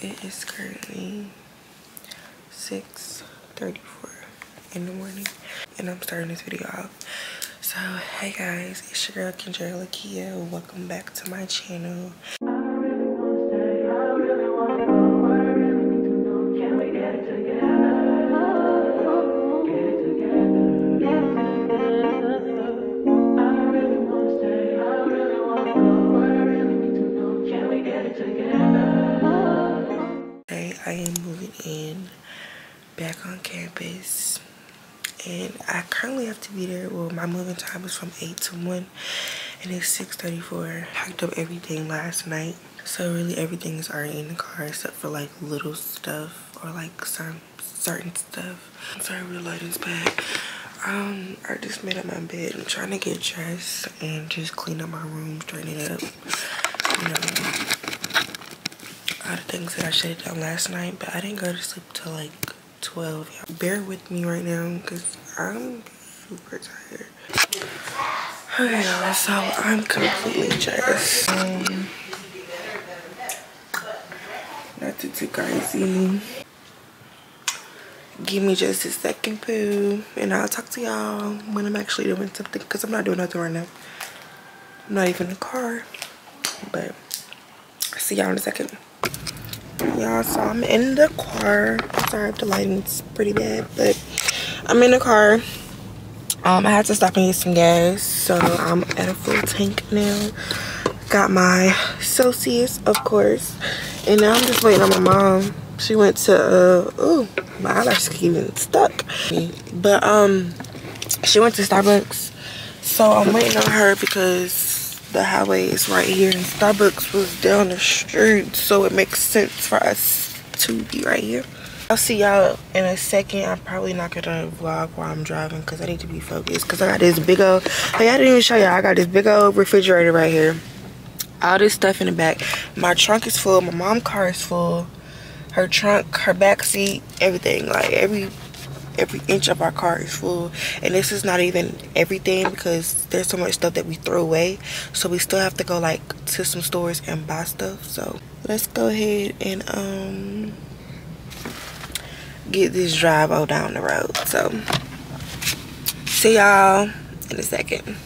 it is currently 6.34 in the morning and I'm starting this video off. So, hey guys, it's your girl Kendraya Lakia. Welcome back to my channel. Have to be there. Well, my moving time is from 8 to 1 and it's 6.34. Packed up everything last night. So really everything is already in the car except for like little stuff or like some certain stuff. I'm sorry, real light is bad. Um, I just made up my bed. I'm trying to get dressed and just clean up my room, straighten it up. You know, a lot of things that I should have done last night, but I didn't go to sleep till like 12. Bear with me right now because I'm super tired. Okay, y'all, so I'm completely dressed. Um, nothing too crazy. Give me just a second, poo, and I'll talk to y'all when I'm actually doing something because I'm not doing nothing right now. I'm not even in the car, but I'll see y'all in a second y'all so i'm in the car sorry if the lighting's pretty bad but i'm in the car um i had to stop and get some gas so i'm at a full tank now. Got my celsius of course. And now i'm just waiting on my mom. She went to uh oh my eyelash even stuck. But um she went to starbucks. So i'm waiting on her because the highway is right here and Starbucks was down the street so it makes sense for us to be right here. I'll see y'all in a second. I'm probably not gonna vlog while I'm driving because I need to be focused because I got this big old, hey I didn't even show y'all, I got this big old refrigerator right here. All this stuff in the back. My trunk is full, my mom car is full. Her trunk, her back seat, everything. Like every every inch of our car is full and this is not even everything because there's so much stuff that we throw away so we still have to go like to some stores and buy stuff so let's go ahead and um get this drive all down the road. So see y'all in a second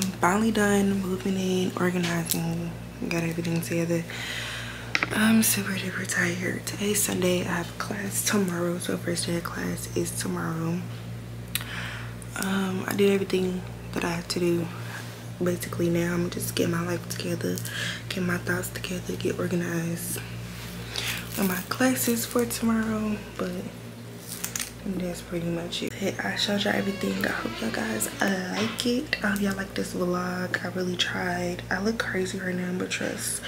finally done moving in organizing got everything together. I'm super duper tired. Today's sunday i have class. Tomorrow so first day of class is tomorrow. Um i did everything that i had to do. Basically now i'm just getting my life together get my thoughts together get organized. And my classes for tomorrow but and that's pretty much it. I showed y'all everything. I hope y'all guys like it. I hope y'all like this vlog. I really tried. I look crazy right now but trust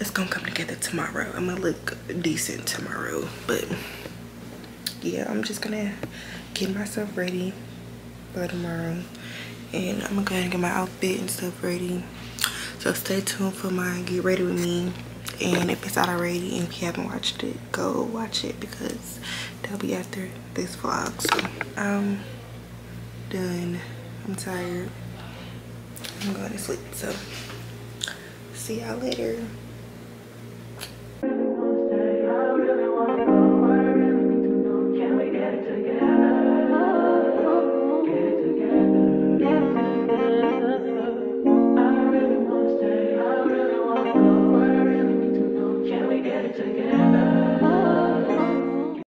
it's gonna come together tomorrow. I'm gonna look decent tomorrow. But yeah i'm just gonna get myself ready for tomorrow. And i'm gonna go ahead and get my outfit and stuff ready. So stay tuned for my get ready with me and if it's out already and if you haven't watched it go watch it because that'll be after this vlog. So i'm done. I'm tired. I'm going to sleep so see y'all later